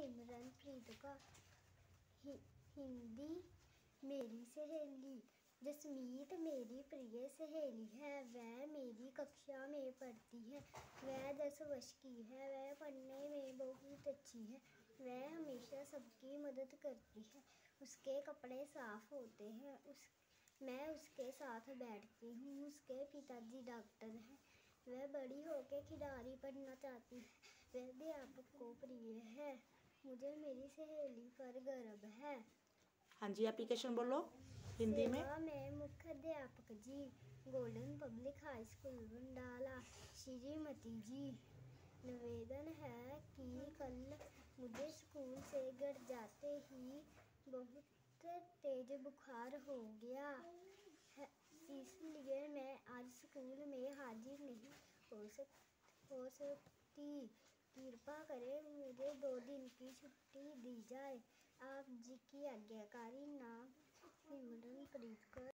सिमरन प्रीत का हिंदी मेरी सहेली जसमीत मेरी प्रिय सहेली है वह मेरी कक्षा में पढ़ती है वह दस वर्ष की है वह पढ़ने में बहुत अच्छी है वह हमेशा सबकी मदद करती है उसके कपड़े साफ़ होते हैं उस मैं उसके साथ बैठती हूँ उसके पिताजी डॉक्टर हैं वह बड़ी होकर खिलाड़ी बनना चाहती है वह अध्यापक को प्रिय है मुझे मेरी सहेली पर गर्व है। हाँ जी एप्लीकेशन बोलो हिंदी में। में मुख्य अध्यापक ji golden public high school Bandala Shrimati ji. निवेदन है कि कल मुझे स्कूल से घर जाते ही बहुत तेज बुखार हो गया है इसलिए मैं आज स्कूल में हाजिर नहीं हो सक हो सकती। करें मुझे दो दिन की छुट्टी दी जाए। आप जी की आज्ञाकारी नाम